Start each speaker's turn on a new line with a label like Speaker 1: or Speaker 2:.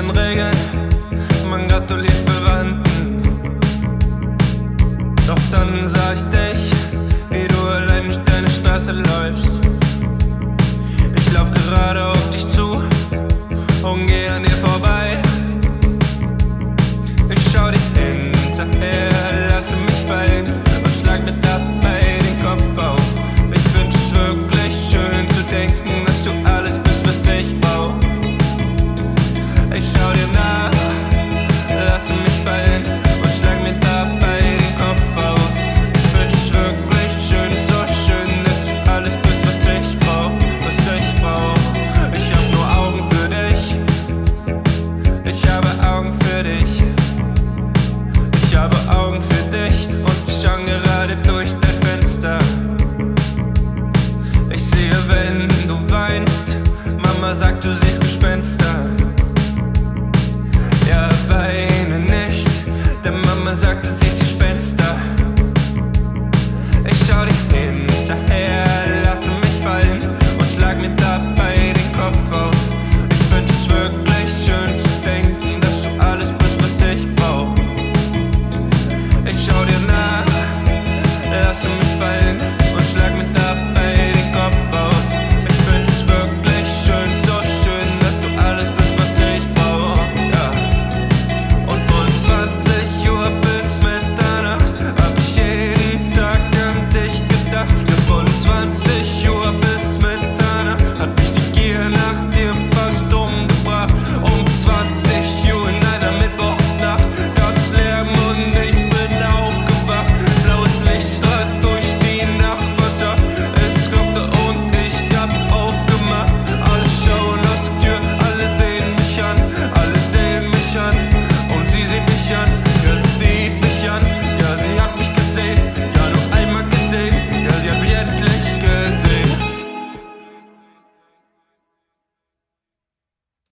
Speaker 1: den Regeln, man gratuliert Verwandten. Doch dann sah ich dich, wie du allein durch deine Straße läufst. wenn du weinst. Mama sagt, du siehst Gespenster. Ja, weine nicht, denn Mama sagt, du siehst Gespenster. Ich schau dich hinterher, lasse mich fallen und schlag mir dabei den Kopf auf.